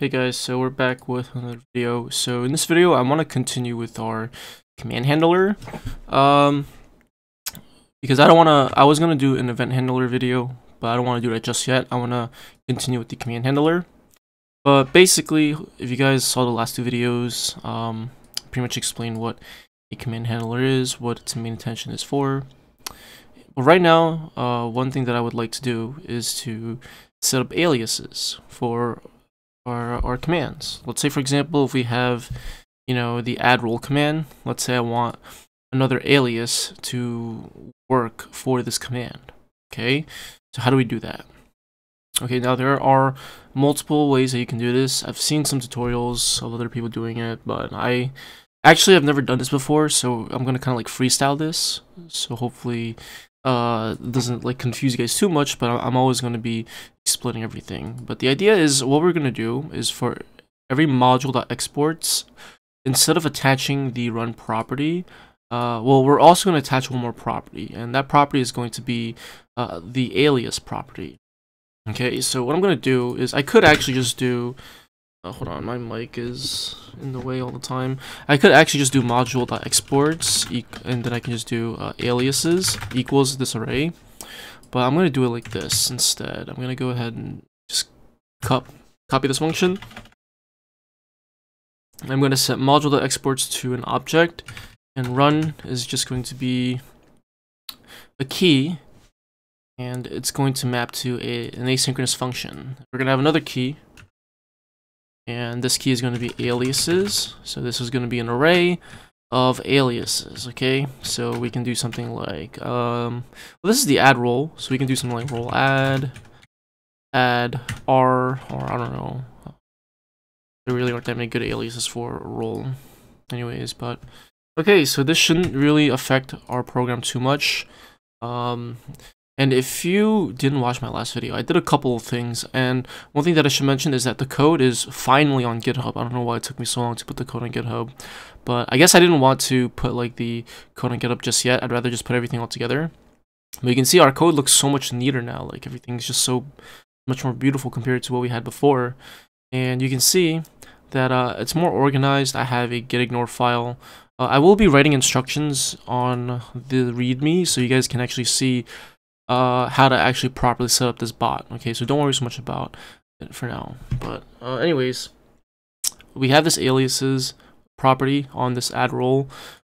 Hey guys, so we're back with another video. So in this video, I want to continue with our command handler. Um, because I don't want to, I was going to do an event handler video, but I don't want to do that just yet. I want to continue with the command handler. But basically, if you guys saw the last two videos, um, pretty much explain what a command handler is, what its main intention is for. But right now, uh, one thing that I would like to do is to set up aliases for our, our commands. Let's say, for example, if we have, you know, the add role command, let's say I want another alias to work for this command. Okay, so how do we do that? Okay, now there are multiple ways that you can do this. I've seen some tutorials of other people doing it, but I actually have never done this before, so I'm gonna kind of like freestyle this. So hopefully, uh, doesn't like confuse you guys too much. But I'm always gonna be splitting everything. But the idea is what we're going to do is for every module that exports, instead of attaching the run property, uh, well, we're also going to attach one more property, and that property is going to be uh, the alias property. Okay, so what I'm going to do is I could actually just do, uh, hold on, my mic is in the way all the time. I could actually just do module.exports, and then I can just do uh, aliases equals this array. But I'm going to do it like this instead. I'm going to go ahead and just cop copy this function. I'm going to set module that exports to an object. And run is just going to be a key. And it's going to map to a, an asynchronous function. We're going to have another key. And this key is going to be aliases. So this is going to be an array of aliases, okay? So we can do something like, um, well, this is the add role, so we can do something like role add, add r, or I don't know. There really aren't that many good aliases for role anyways, but okay, so this shouldn't really affect our program too much. Um, and if you didn't watch my last video, I did a couple of things, and one thing that I should mention is that the code is finally on GitHub. I don't know why it took me so long to put the code on GitHub, but I guess I didn't want to put like the code on GitHub just yet. I'd rather just put everything all together. But you can see our code looks so much neater now. Like everything's just so much more beautiful compared to what we had before. And you can see that uh, it's more organized. I have a gitignore file. Uh, I will be writing instructions on the README so you guys can actually see uh, how to actually properly set up this bot. Okay, so don't worry so much about it for now. But uh, anyways, we have this aliases property on this add role.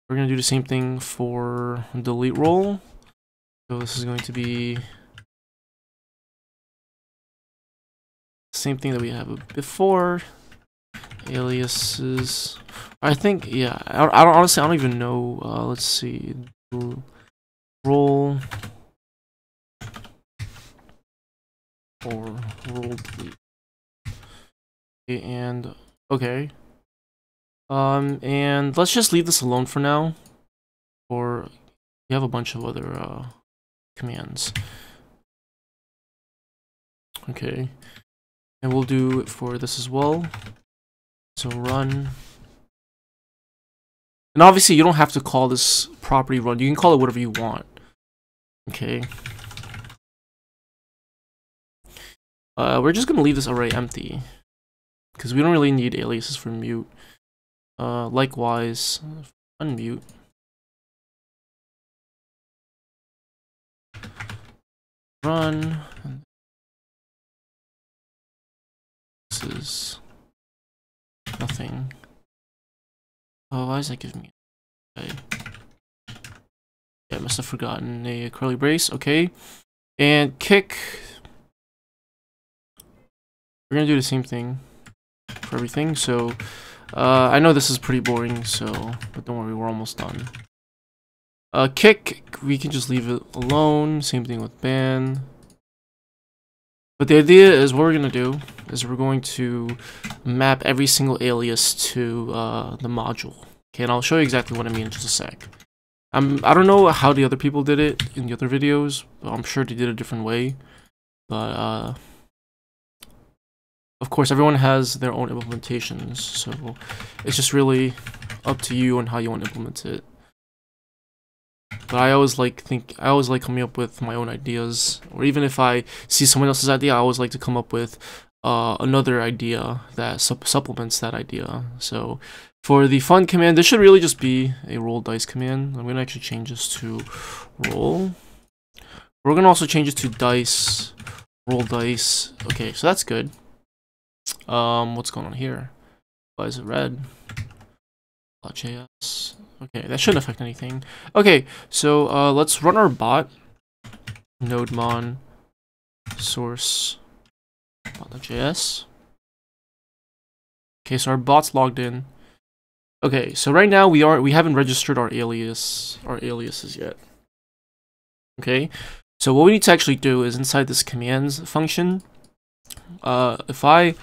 We're going to do the same thing for delete role. So this is going to be same thing that we have before. Aliases. I think, yeah, I, I don't honestly, I don't even know. Uh, let's see. Role or role delete. Okay, and okay. Um, and let's just leave this alone for now. Or we have a bunch of other uh, commands. Okay, and we'll do it for this as well. So run. And obviously you don't have to call this property run. You can call it whatever you want. Okay. Uh, we're just gonna leave this array empty because we don't really need aliases for mute. Uh, likewise, unmute. Run. This is nothing. Oh, why is that giving me? Okay. Yeah, I must have forgotten a curly brace. Okay, and kick we're gonna do the same thing for everything. So uh, I know this is pretty boring, so but don't worry, we're almost done. Uh, kick, we can just leave it alone. Same thing with ban. But the idea is what we're gonna do is we're going to map every single alias to uh, the module. Okay, and I'll show you exactly what I mean in just a sec. I'm, I don't know how the other people did it in the other videos, but I'm sure they did a different way. But uh, of course, everyone has their own implementations, so it's just really up to you on how you want to implement it. But I always like think I always like coming up with my own ideas, or even if I see someone else's idea, I always like to come up with uh, another idea that sup supplements that idea. So for the fun command, this should really just be a roll dice command. I'm gonna actually change this to roll. We're gonna also change it to dice, roll dice. Okay, so that's good. Um, what's going on here? Why is it red? .js. Okay, that shouldn't affect anything. Okay, so uh, let's run our bot. Nodemon source bot.js. Okay, so our bot's logged in. Okay, so right now we are we haven't registered our alias our aliases yet. Okay, so what we need to actually do is inside this commands function. Uh, if I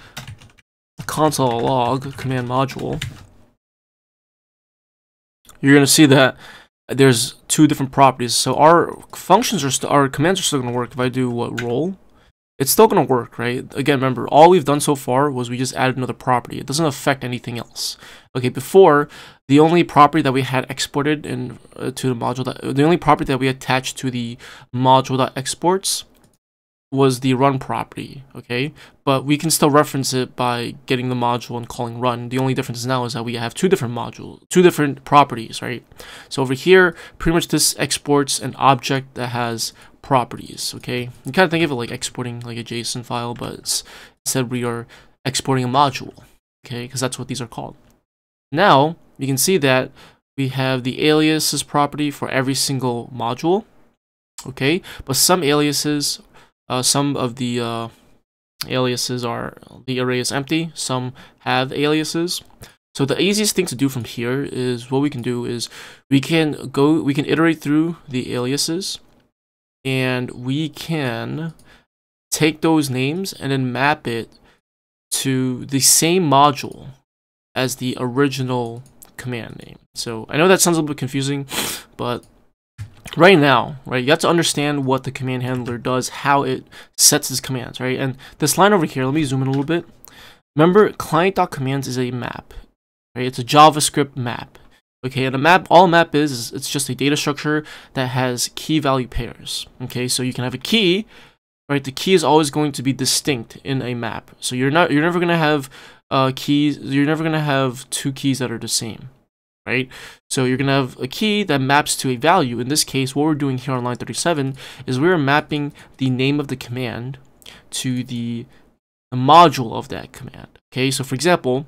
console log command module you're going to see that there's two different properties. So our functions are still, our commands are still going to work if I do what roll. It's still going to work, right? Again, remember, all we've done so far was we just added another property. It doesn't affect anything else. Okay, before, the only property that we had exported in uh, to the module, that, the only property that we attached to the module that exports was the run property, okay? But we can still reference it by getting the module and calling run. The only difference now is that we have two different modules, two different properties, right? So over here, pretty much this exports an object that has properties, okay? You kind of think of it like exporting like a JSON file, but instead we are exporting a module, okay? Because that's what these are called. Now, you can see that we have the aliases property for every single module, okay? But some aliases uh, some of the uh, aliases are, the array is empty, some have aliases. So the easiest thing to do from here is what we can do is we can go, we can iterate through the aliases and we can take those names and then map it to the same module as the original command name. So I know that sounds a little bit confusing, but right now, right, you have to understand what the command handler does, how it sets its commands, right? And this line over here, let me zoom in a little bit. Remember, client.commands is a map, right? It's a JavaScript map. Okay, and a map, all a map is, is it's just a data structure that has key value pairs. Okay, so you can have a key, right? The key is always going to be distinct in a map. So you're not, you're never gonna have uh, keys. You're never gonna have two keys that are the same right? So you're going to have a key that maps to a value. In this case, what we're doing here on line 37 is we're mapping the name of the command to the, the module of that command. Okay, so for example,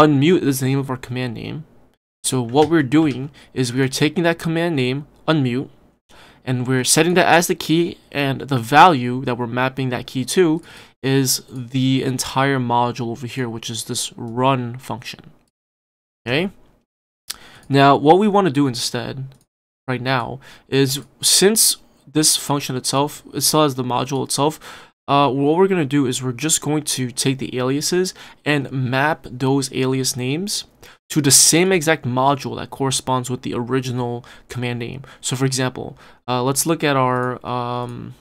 unmute is the name of our command name. So what we're doing is we are taking that command name, unmute, and we're setting that as the key, and the value that we're mapping that key to is the entire module over here, which is this run function. Okay? Now, what we want to do instead, right now, is since this function itself, it still has the module itself, uh, what we're going to do is we're just going to take the aliases and map those alias names to the same exact module that corresponds with the original command name. So for example, uh, let's look at our um,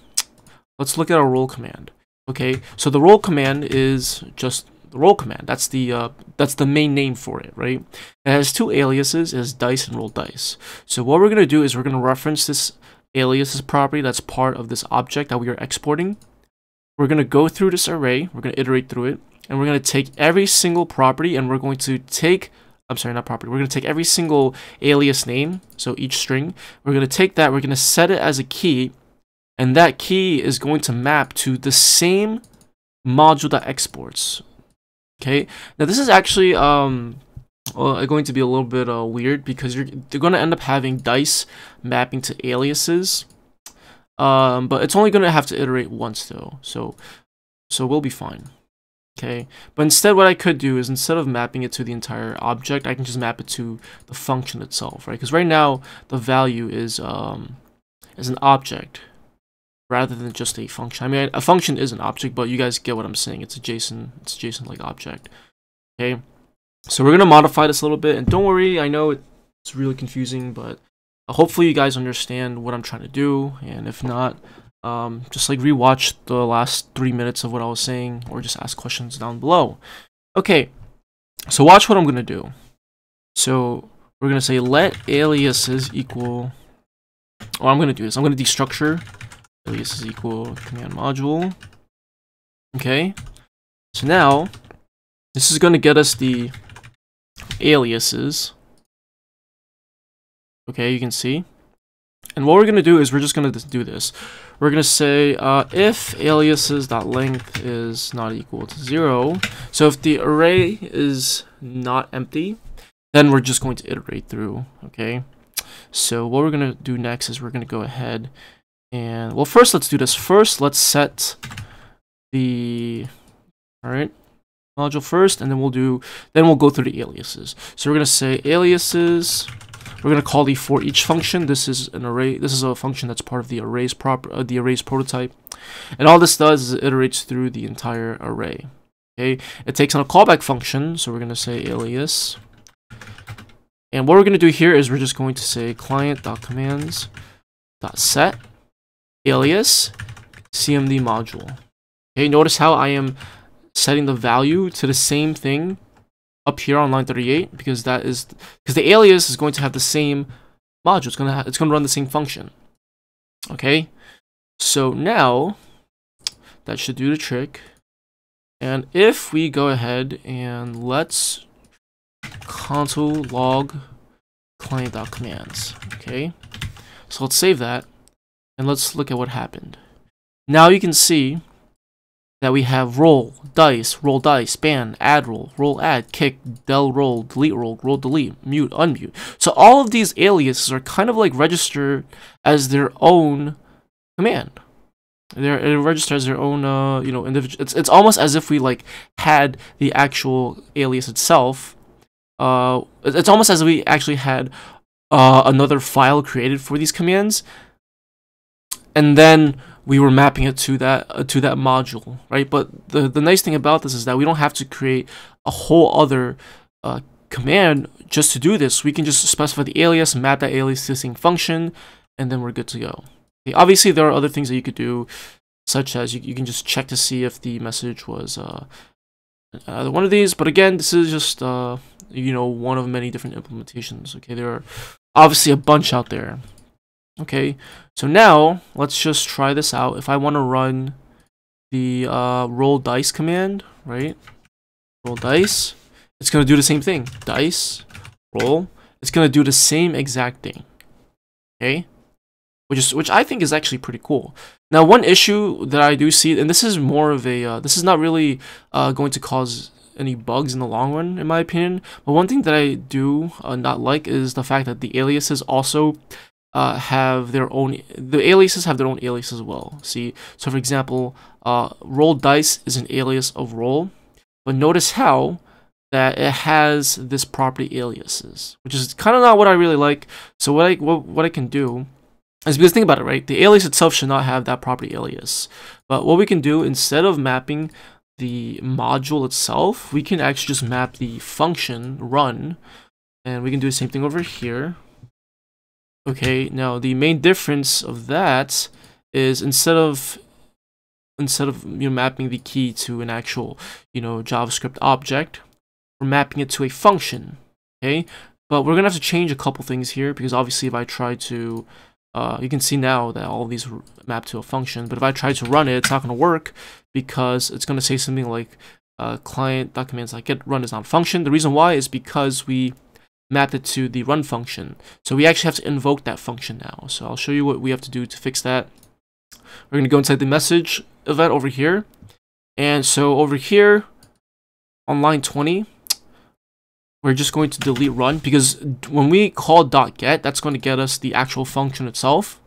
let's look at our roll command. Okay, so the roll command is just roll command. That's the uh, that's the main name for it, right? It has two aliases, as dice and roll dice. So what we're gonna do is we're gonna reference this aliases property that's part of this object that we are exporting. We're gonna go through this array, we're gonna iterate through it, and we're gonna take every single property and we're going to take I'm sorry, not property. We're going to take every single alias name, so each string. We're going to take that, we're going to set it as a key, and that key is going to map to the same module that exports. Okay, now this is actually um uh, going to be a little bit uh, weird because you're they're going to end up having dice mapping to aliases, um, but it's only going to have to iterate once though, so so we'll be fine. Okay, but instead what I could do is instead of mapping it to the entire object, I can just map it to the function itself, right? Because right now the value is um is an object, rather than just a function. I mean, a function is an object, but you guys get what I'm saying. It's a JSON, it's a JSON-like object. Okay, so we're gonna modify this a little bit, and don't worry, I know it's really confusing, but hopefully you guys understand what I'm trying to do, and if not, um, just like rewatch the last three minutes of what I was saying, or just ask questions down below. Okay, so watch what I'm gonna do. So we're gonna say let aliases equal. Oh, I'm gonna do this. I'm gonna destructure alias is equal command module. Okay. So now, this is going to get us the aliases. Okay, you can see. And what we're going to do is we're just going to do this. We're going to say uh, if aliases.length is not equal to 0. So if the array is not empty, then we're just going to iterate through, okay? So what we're going to do next is we're going to go ahead and, well, first let's do this. First, let's set the, all right, module first, and then we'll do, then we'll go through the aliases. So we're going to say aliases we're going to call the for each function. This is an array. This is a function that's part of the arrays proper uh, the arrays prototype. And all this does is it iterates through the entire array. Okay, it takes on a callback function, so we're going to say alias. And what we're going to do here is we're just going to say client.commands.set alias cmd module. Okay, notice how I am setting the value to the same thing up here on line 38 because that is because the alias is going to have the same module. It's going to it's to run the same function. Okay, so now that should do the trick. And if we go ahead and let's console log client.commands, okay? So let's save that and let's look at what happened. Now you can see that we have roll, dice, roll dice, ban, add role, role add, kick, del role, delete role, role delete, mute, unmute. So all of these aliases are kind of like registered as their own command. They're, it registers their own, uh, you know, individual. It's it's almost as if we like had the actual alias itself. Uh, it's almost as if we actually had uh another file created for these commands, and then we were mapping it to that uh, to that module, right? But the the nice thing about this is that we don't have to create a whole other uh, command just to do this. We can just specify the alias, map that alias to the same function, and then we're good to go. Okay, obviously, there are other things that you could do, such as you, you can just check to see if the message was uh, one of these. But again, this is just uh, you know one of many different implementations. Okay, there are obviously a bunch out there. Okay, so now let's just try this out. If I want to run the uh, roll dice command, right? Roll dice, it's going to do the same thing. Dice, roll, it's going to do the same exact thing. Okay, which is which I think is actually pretty cool. Now, one issue that I do see, and this is more of a, uh, this is not really uh, going to cause any bugs in the long run, in my opinion. But one thing that I do uh, not like is the fact that the aliases also uh, have their own the aliases have their own alias as well see? So for example uh, roll dice is an alias of roll but notice how that it has this property aliases which is kind of not what I really like. So what I what, what I can do is because think about it right? The alias itself should not have that property alias. But what we can do instead of mapping the module itself we can actually just map the function run and we can do the same thing over here Okay, now the main difference of that is instead of instead of you know mapping the key to an actual you know JavaScript object, we're mapping it to a function. Okay, but we're gonna have to change a couple things here because obviously if I try to uh, you can see now that all these map to a function, but if I try to run it, it's not going to work because it's going to say something like uh, client documents like get run is not a function. The reason why is because we mapped it to the run function. So we actually have to invoke that function now. So I'll show you what we have to do to fix that. We're going to go inside the message event over here. And so over here on line 20, we're just going to delete run because when we call dot .get, that's going to get us the actual function itself.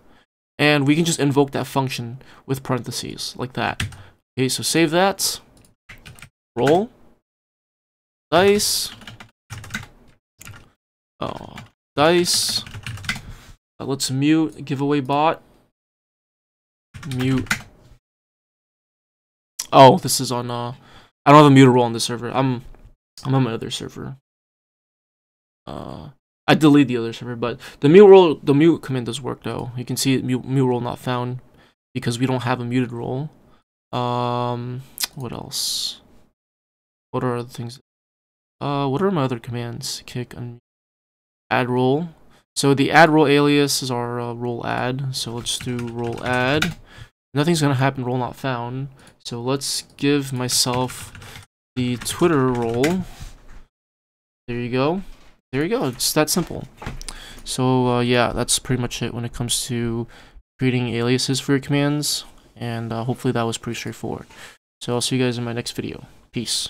And we can just invoke that function with parentheses like that. Okay, so save that. Roll. Dice. Oh, dice. Uh, let's mute giveaway bot. Mute. Oh, this is on. Uh, I don't have a mute role on this server. I'm, I'm on my other server. Uh, I delete the other server, but the mute role, the mute command does work though. You can see mute, mute role not found because we don't have a muted role. Um, what else? What are other things? Uh, what are my other commands? Kick, unmute add role. So the add role alias is our uh, role add. So let's do role add. nothing's gonna happen role not found. So let's give myself the Twitter role. There you go. There you go. It's that simple. So uh, yeah, that's pretty much it when it comes to creating aliases for your commands. And uh, hopefully that was pretty straightforward. So I'll see you guys in my next video. Peace.